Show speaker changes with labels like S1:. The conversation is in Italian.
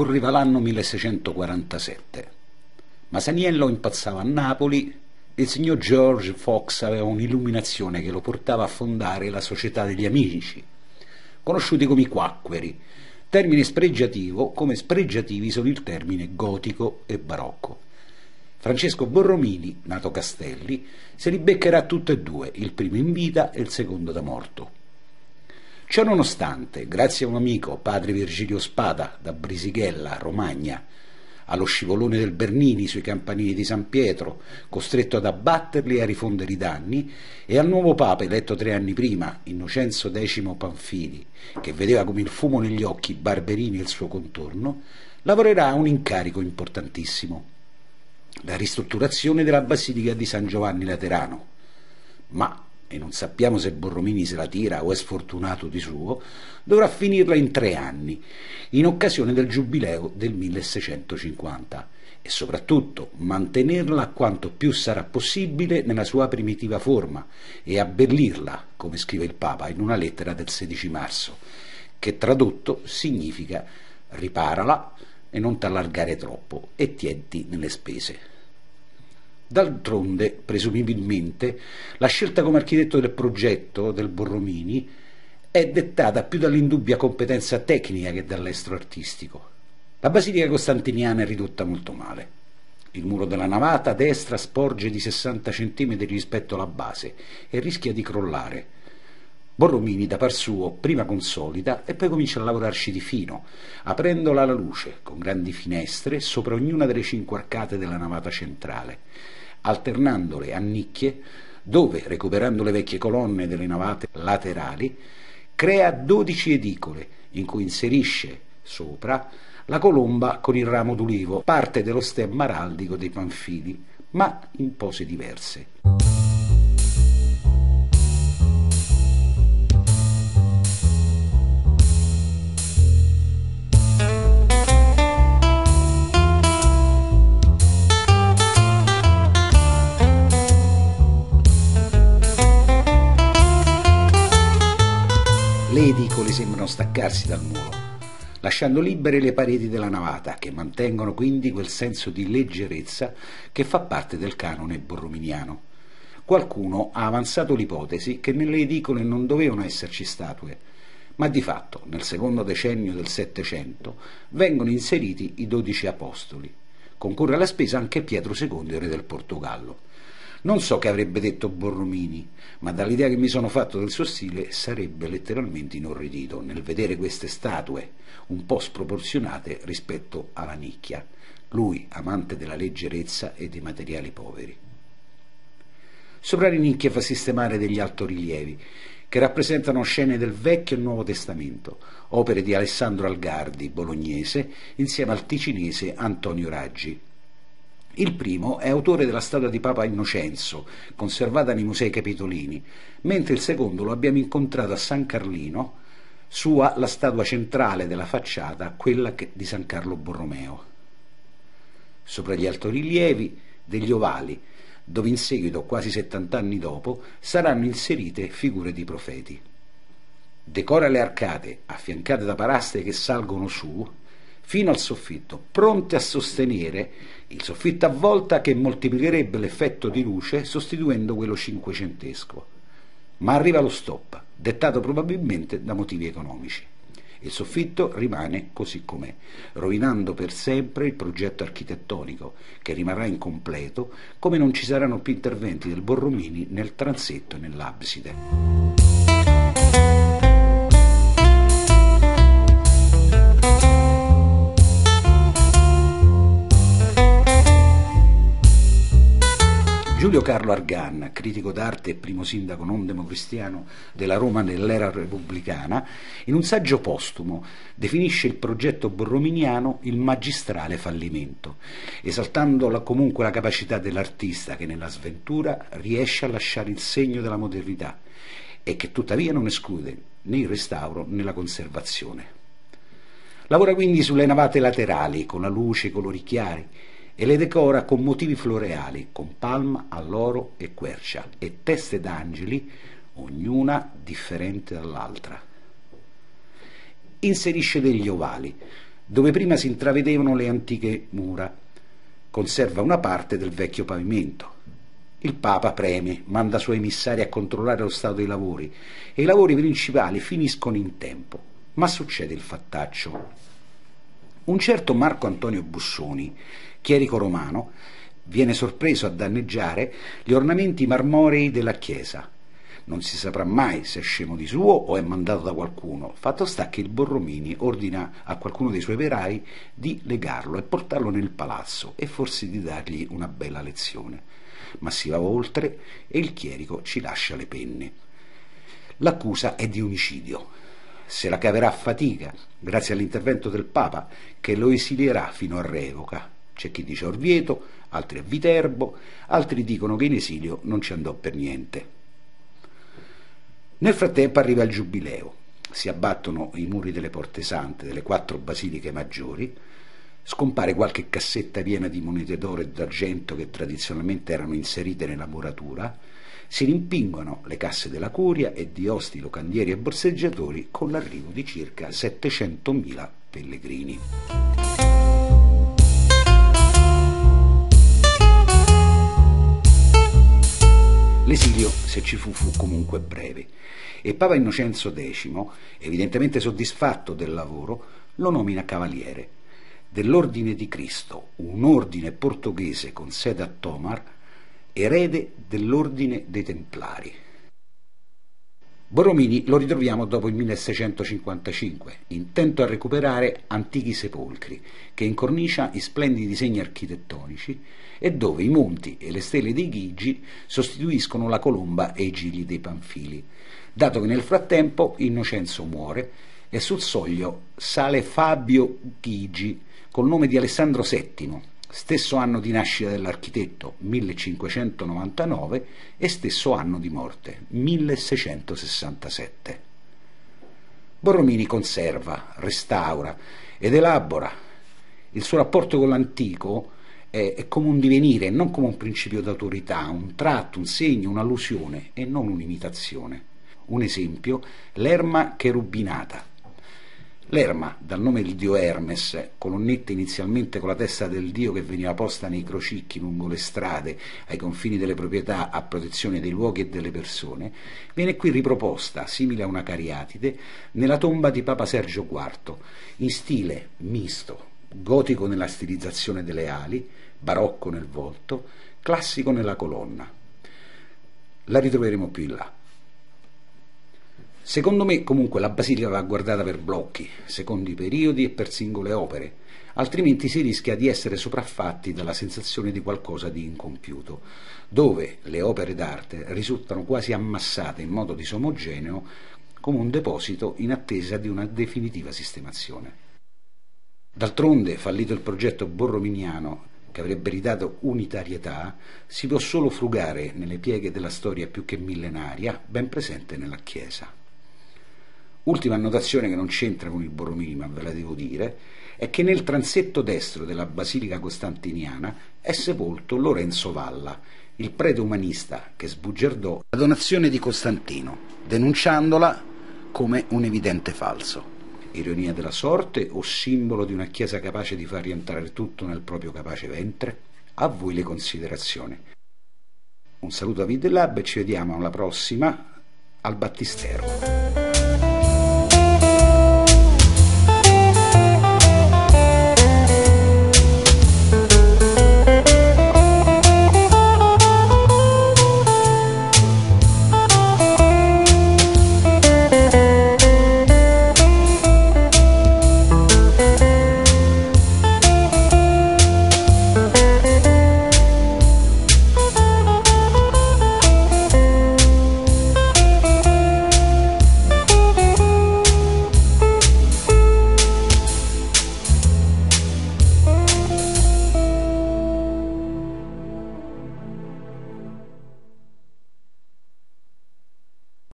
S1: Correva l'anno 1647. Masaniello impazzava a Napoli e il signor George Fox aveva un'illuminazione che lo portava a fondare la Società degli Amici, conosciuti come i quacqueri, termine spregiativo come spregiativi sono il termine gotico e barocco. Francesco Borromini, nato Castelli, se li beccherà tutte e due, il primo in vita e il secondo da morto. Ciò nonostante, grazie a un amico, padre Virgilio Spada, da Brisighella, Romagna, allo scivolone del Bernini sui campanili di San Pietro, costretto ad abbatterli e a rifondere i danni, e al nuovo Papa eletto tre anni prima, Innocenzo X Panfili, che vedeva come il fumo negli occhi Barberini e il suo contorno, lavorerà a un incarico importantissimo, la ristrutturazione della Basilica di San Giovanni Laterano. Ma e non sappiamo se Borromini se la tira o è sfortunato di suo, dovrà finirla in tre anni, in occasione del giubileo del 1650 e soprattutto mantenerla quanto più sarà possibile nella sua primitiva forma e abbellirla, come scrive il Papa in una lettera del 16 marzo, che tradotto significa riparala e non t'allargare troppo e tienti nelle spese. D'altronde, presumibilmente, la scelta come architetto del progetto del Borromini è dettata più dall'indubbia competenza tecnica che dall'estro artistico. La basilica costantiniana è ridotta molto male. Il muro della navata destra sporge di 60 cm rispetto alla base e rischia di crollare. Borromini, da par suo, prima consolida e poi comincia a lavorarci di fino, aprendola alla luce, con grandi finestre sopra ognuna delle cinque arcate della navata centrale alternandole a nicchie dove, recuperando le vecchie colonne delle navate laterali, crea dodici edicole in cui inserisce sopra la colomba con il ramo d'ulivo, parte dello stemma araldico dei Panfili, ma in pose diverse. Le edicole sembrano staccarsi dal muro, lasciando libere le pareti della navata, che mantengono quindi quel senso di leggerezza che fa parte del canone borrominiano. Qualcuno ha avanzato l'ipotesi che nelle edicole non dovevano esserci statue, ma di fatto nel secondo decennio del Settecento vengono inseriti i dodici apostoli. Concorre alla spesa anche Pietro II, re del Portogallo. Non so che avrebbe detto Borromini, ma dall'idea che mi sono fatto del suo stile sarebbe letteralmente inorridito nel vedere queste statue un po' sproporzionate rispetto alla nicchia, lui amante della leggerezza e dei materiali poveri. Sopra le nicchie fa sistemare degli altorilievi che rappresentano scene del Vecchio e Nuovo Testamento, opere di Alessandro Algardi, bolognese, insieme al ticinese Antonio Raggi. Il primo è autore della statua di Papa Innocenzo, conservata nei musei capitolini, mentre il secondo lo abbiamo incontrato a San Carlino, sua la statua centrale della facciata, quella di San Carlo Borromeo. Sopra gli altorilievi degli ovali, dove in seguito, quasi 70 anni dopo, saranno inserite figure di profeti. Decora le arcate, affiancate da paraste che salgono su, fino al soffitto, pronte a sostenere il soffitto a volta che moltiplicherebbe l'effetto di luce sostituendo quello cinquecentesco. Ma arriva lo stop, dettato probabilmente da motivi economici. Il soffitto rimane così com'è, rovinando per sempre il progetto architettonico, che rimarrà incompleto, come non ci saranno più interventi del Borromini nel transetto e nell'abside. Giulio Carlo Argan, critico d'arte e primo sindaco non democristiano della Roma nell'era repubblicana, in un saggio postumo definisce il progetto borrominiano il magistrale fallimento, esaltando comunque la capacità dell'artista che nella sventura riesce a lasciare il segno della modernità e che tuttavia non esclude né il restauro né la conservazione. Lavora quindi sulle navate laterali con la luce i colori chiari e le decora con motivi floreali, con palma, alloro e quercia, e teste d'angeli, ognuna differente dall'altra. Inserisce degli ovali, dove prima si intravedevano le antiche mura. Conserva una parte del vecchio pavimento. Il Papa preme, manda suoi emissari a controllare lo stato dei lavori e i lavori principali finiscono in tempo. Ma succede il fattaccio. Un certo Marco Antonio Bussoni, chierico romano, viene sorpreso a danneggiare gli ornamenti marmorei della chiesa non si saprà mai se è scemo di suo o è mandato da qualcuno. Fatto sta che il Borromini ordina a qualcuno dei suoi operai di legarlo e portarlo nel palazzo e forse di dargli una bella lezione. Ma si va oltre e il chierico ci lascia le penne. L'accusa è di omicidio. Se la caverà a fatica, grazie all'intervento del Papa, che lo esilierà fino a revoca. C'è chi dice Orvieto, altri a Viterbo, altri dicono che in esilio non ci andò per niente. Nel frattempo arriva il giubileo, si abbattono i muri delle porte sante delle quattro basiliche maggiori, scompare qualche cassetta piena di monete d'oro e d'argento che tradizionalmente erano inserite nella muratura, si rimpinguano le casse della curia e di osti, locandieri e borseggiatori con l'arrivo di circa 700.000 pellegrini. L'esilio, se ci fu, fu comunque breve e Papa Innocenzo X, evidentemente soddisfatto del lavoro, lo nomina cavaliere dell'Ordine di Cristo, un ordine portoghese con sede a Tomar, erede dell'Ordine dei Templari. Borromini lo ritroviamo dopo il 1655, intento a recuperare antichi sepolcri, che incornicia in splendidi disegni architettonici e dove i monti e le stelle dei Ghigi sostituiscono la colomba e i gigli dei Panfili, dato che nel frattempo Innocenzo muore e sul soglio sale Fabio Ghigi col nome di Alessandro VII, stesso anno di nascita dell'architetto 1599 e stesso anno di morte 1667. Borromini conserva, restaura ed elabora. Il suo rapporto con l'antico è, è come un divenire, non come un principio d'autorità, un tratto, un segno, un'allusione e non un'imitazione. Un esempio, l'erma cherubinata L'erma, dal nome del dio Hermes, colonnetta inizialmente con la testa del dio che veniva posta nei crocicchi lungo le strade, ai confini delle proprietà, a protezione dei luoghi e delle persone, viene qui riproposta, simile a una cariatide, nella tomba di Papa Sergio IV, in stile misto, gotico nella stilizzazione delle ali, barocco nel volto, classico nella colonna. La ritroveremo più in là. Secondo me comunque la Basilica va guardata per blocchi, secondo i periodi e per singole opere, altrimenti si rischia di essere sopraffatti dalla sensazione di qualcosa di incompiuto, dove le opere d'arte risultano quasi ammassate in modo disomogeneo come un deposito in attesa di una definitiva sistemazione. D'altronde, fallito il progetto borrominiano che avrebbe ridato unitarietà, si può solo frugare nelle pieghe della storia più che millenaria, ben presente nella Chiesa. Ultima annotazione che non c'entra con il Borromini, ma ve la devo dire, è che nel transetto destro della Basilica Costantiniana è sepolto Lorenzo Valla, il prete umanista che sbugiardò la donazione di Costantino, denunciandola come un evidente falso. Ironia della sorte o simbolo di una Chiesa capace di far rientrare tutto nel proprio capace ventre? A voi le considerazioni. Un saluto a Viddelab e ci vediamo alla prossima al Battistero.